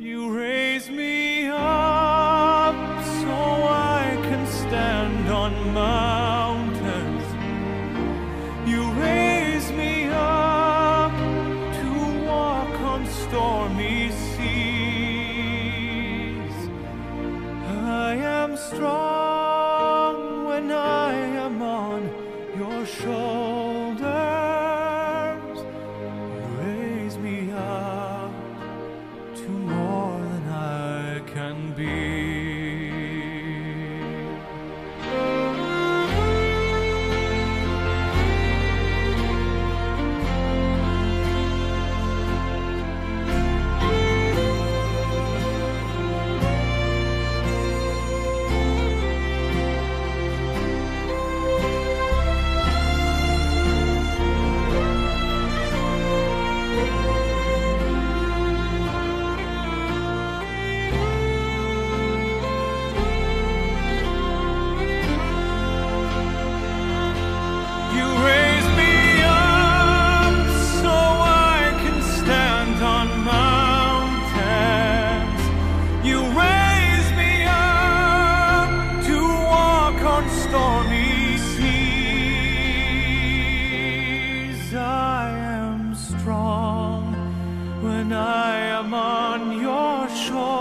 You raise me up so I can stand on mountains. You raise me up to walk on stormy seas. I am strong 说。